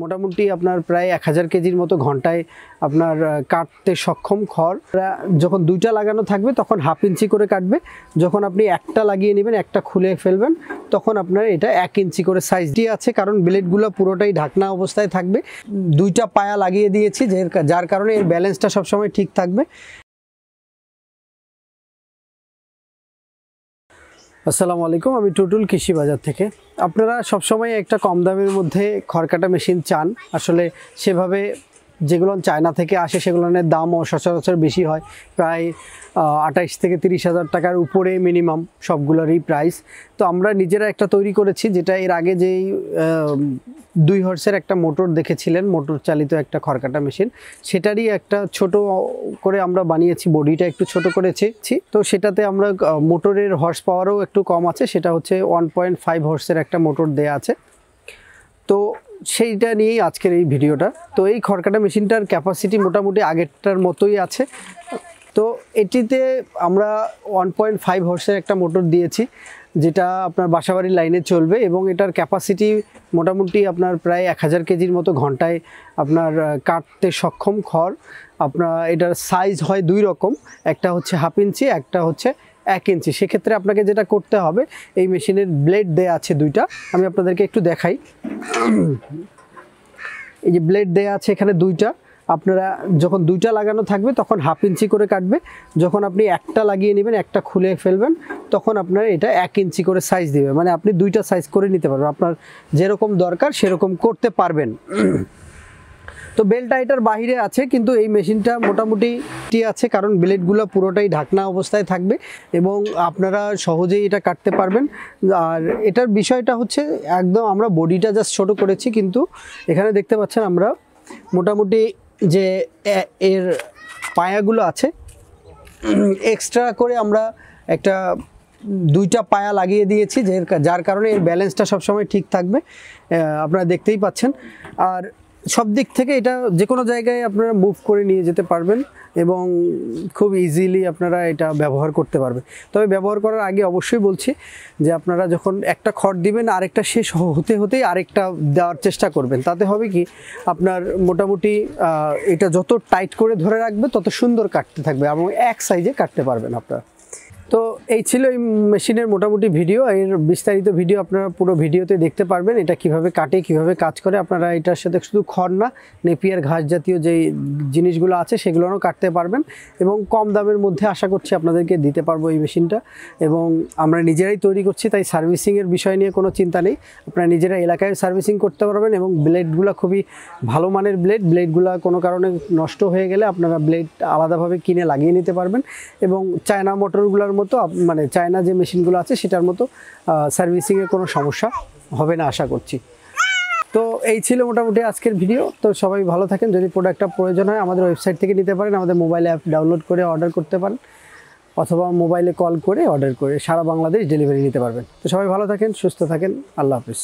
মোটামুটি আপনার প্রায় এক হাজার কেজির মতো ঘন্টায় আপনার কাটতে সক্ষম খড়। যখন দুইটা লাগানো থাকবে, তখন হাফ ইঞ্চি করে কাটবে। যখন আপনি একটা লাগিয়ে নেবেন, একটা খুলে ফেলবেন, তখন আপনার এটা এক ইঞ্চি করে সাইজ দিয়ে আছে, কারণ ব্লেডগুলো পুরোটাই ঢাকনা অবস্থায় থাকবে। দুইটা পায়া লাগিয়ে দিয়েছি, যার কারণে এর ব্যালেন্সটা সবসময় ঠিক থাকবে। আসসালামু আলাইকুম, আমি টুটুল কৃষি বাজার থেকে। আপনারা সবসময় একটা কম দামের মধ্যে খড়কাটা মেশিন চান। আসলে সেভাবে যেগুলো চায়না থেকে আসে, সেগুলোর দামও সচরাচর বেশি হয়। প্রায় আঠাইশ থেকে তিরিশ হাজার টাকার উপরে মিনিমাম সবগুলোরই প্রাইস তো আমরা নিজেরা একটা তৈরি করেছি, যেটা এর আগে যেই দুই হর্সের একটা মোটর দেখেছিলেন মোটর চালিত একটা খড়কাটা মেশিন সেটারই একটা ছোট করে আমরা বানিয়েছি বডিটা একটু ছোট করেছি। তো সেটাতে আমরা মোটরের হর্স পাওয়ারও একটু কম আছে, সেটা হচ্ছে ওয়ান পয়েন্ট ফাইভ হর্সের একটা মোটর দেয়া আছে। তো সেইটা নিয়েই আজকের এই ভিডিওটা। তো এই খড়কাটা মেশিনটার ক্যাপাসিটি মোটামুটি আগেরটার মতোই আছে। তো এটিতে আমরা ওয়ান পয়েন্ট ফাইভ হর্সের একটা মোটর দিয়েছি, যেটা আপনার বাসাবাড়ির লাইনে চলবে এবং এটার ক্যাপাসিটি মোটামুটি আপনার প্রায় এক হাজার কেজির মতো ঘন্টায় আপনার কাটতে সক্ষম খড়। আপনার এটার সাইজ হয় দুই রকম, একটা হচ্ছে হাফ ইঞ্চি একটা হচ্ছে এক ইঞ্চি। সেক্ষেত্রে আপনাকে যেটা করতে হবে, এই মেশিনের ব্লেড দেয়া আছে দুইটা। আমি আপনাদেরকে একটু দেখাই। এই যে ব্লেড দেয়া আছে এখানে দুইটা। আপনারা যখন দুইটা লাগানো থাকবে, তখন হাফ ইঞ্চি করে কাটবে। যখন আপনি একটা লাগিয়ে নেবেন, একটা খুলে ফেলবেন, তখন আপনার এটা এক ইঞ্চি করে সাইজ দেবে। মানে আপনি দুইটা সাইজ করে নিতে পারবেন। আপনার যেরকম দরকার, সেরকম করতে পারবেন। তো বেলটা এটার বাইরে আছে, কিন্তু এই মেশিনটা মোটামুটি টি আছে, কারণ ব্লেডগুলো পুরোটাই ঢাকনা অবস্থায় থাকবে এবং আপনারা সহজেই এটা কাটতে পারবেন। আর এটার বিষয়টা হচ্ছে, একদম আমরা বডিটা জাস্ট ছোট করেছি, কিন্তু এখানে দেখতে পাচ্ছেন আমরা মোটামুটি যে এর পায়াগুলো আছে এক্সট্রা করে আমরা একটা দুইটা পায়া লাগিয়ে দিয়েছি, যে যার কারণে এর ব্যালেন্সটা সবসময় ঠিক থাকবে। আপনারা দেখতেই পাচ্ছেন। আর সব দিক থেকে এটা যে কোনো জায়গায় আপনারা মুভ করে নিয়ে যেতে পারবেন এবং খুব ইজিলি আপনারা এটা ব্যবহার করতে পারবেন তবে ব্যবহার করার আগে অবশ্যই বলছি যে আপনারা যখন একটা খড় দিবেন, আরেকটা শেষ হতে হতেই আরেকটা দেওয়ার চেষ্টা করবেন। তাতে হবে কি? আপনার মোটামুটি এটা যত টাইট করে ধরে রাখবে, তত সুন্দর কাটতে থাকবে এবং এক সাইজে কাটতে পারবেন আপনারা। তো এই ছিল এই মেশিনের মোটামুটি ভিডিও, এর বিস্তারিত ভিডিও আপনারা পুরো ভিডিওতে দেখতে পারবেন, এটা কীভাবে কাটে, কীভাবে কাজ করে, আপনারা এটার সাথে শুধু খড় না, নেপিয়ার ঘাস জাতীয় যেই জিনিসগুলো আছে সেগুলোও কাটতে পারবেন এবং কম দামের মধ্যে আশা করছি আপনাদেরকে দিতে পারব এই মেশিনটা এবং আমরা নিজেরাই তৈরি করছি, তাই সার্ভিসিংয়ের বিষয় নিয়ে কোনো চিন্তা নেই, আপনারা নিজেরা এলাকায় সার্ভিসিং করতে পারবেন এবং ব্লেডগুলো খুবই ভালো মানের ব্লেড, ব্লেডগুলো কোনো কারণে নষ্ট হয়ে গেলে আপনারা ব্লেড আলাদাভাবে কিনে লাগিয়ে নিতে পারবেন এবং চায়না মোটরগুলোর মতো মানে চায়না যে মেশিনগুলো আছে সেটার মতো সার্ভিসিংয়ে কোনো সমস্যা হবে না আশা করছি। তো এই ছিল মোটামুটি আজকের ভিডিও তো সবাই ভালো থাকেন। যদি প্রোডাক্টটা প্রয়োজন হয় আমাদের ওয়েবসাইট থেকে নিতে পারেন, আমাদের মোবাইল অ্যাপ ডাউনলোড করে অর্ডার করতে পারেন, অথবা মোবাইলে কল করে অর্ডার করে সারা বাংলাদেশ ডেলিভারি নিতে পারবেন। তো সবাই ভালো থাকেন, সুস্থ থাকেন। আল্লাহ হাফিজ।